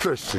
Christian.